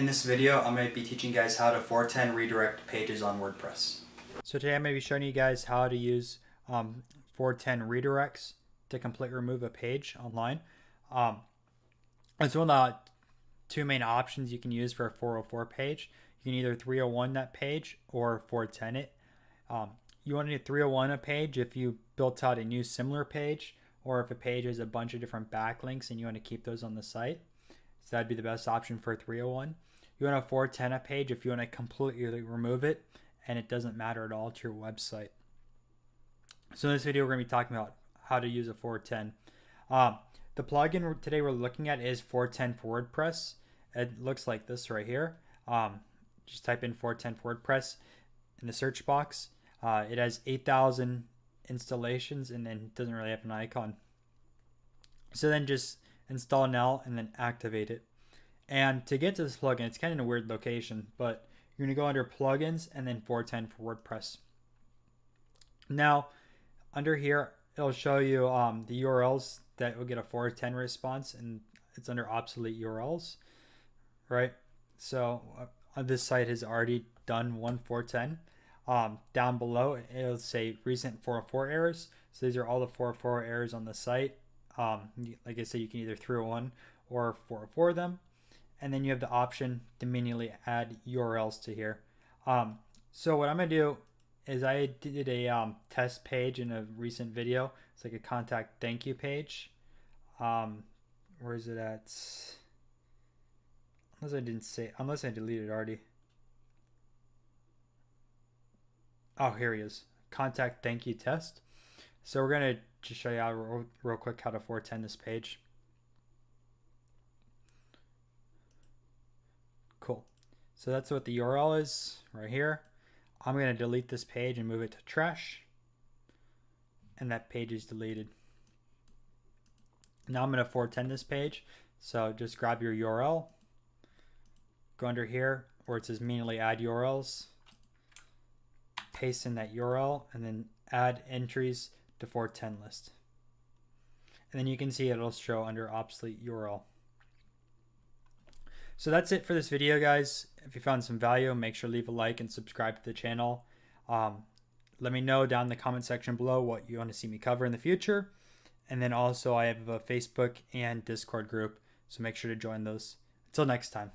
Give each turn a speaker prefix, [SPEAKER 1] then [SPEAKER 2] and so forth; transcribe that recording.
[SPEAKER 1] In this video, I'm going to be teaching you guys how to 410 redirect pages on WordPress.
[SPEAKER 2] So today I'm going to be showing you guys how to use um, 410 redirects to completely remove a page online. Um, it's one of the two main options you can use for a 404 page. You can either 301 that page or 410 it. Um, you want to do 301 a page if you built out a new similar page or if a page has a bunch of different backlinks and you want to keep those on the site. So that'd be the best option for 301. You want a 410 a page if you want to completely remove it and it doesn't matter at all to your website. So in this video, we're going to be talking about how to use a 410. Um, the plugin today we're looking at is 410 for WordPress. It looks like this right here. Um, just type in 410 for WordPress in the search box. Uh, it has 8,000 installations and then doesn't really have an icon. So then just install now and then activate it. And to get to this plugin, it's kind of in a weird location, but you're to go under plugins and then 410 for WordPress. Now, under here, it'll show you um, the URLs that will get a 410 response, and it's under obsolete URLs, right? So uh, this site has already done one 410. Um, down below, it'll say recent 404 errors. So these are all the 404 errors on the site. Um, like I said, you can either 301 or 404 them. And then you have the option to manually add URLs to here. Um, so what I'm to do is I did a um, test page in a recent video. It's like a contact thank you page. Um, where is it at? Unless I didn't say, unless I deleted already. Oh, here he is. Contact thank you test. So we're going to just show you how real, real quick how to 410 this page. Cool. So that's what the URL is right here. I'm going to delete this page and move it to trash. And that page is deleted. Now I'm going to 410 this page. So just grab your URL, go under here where it says manually add URLs, paste in that URL, and then add entries to 410 list. And then you can see it'll show under obsolete URL. So that's it for this video, guys. If you found some value, make sure to leave a like and subscribe to the channel. Um, let me know down in the comment section below what you want to see me cover in the future. And then also I have a Facebook and Discord group, so make sure to join those. Until next time.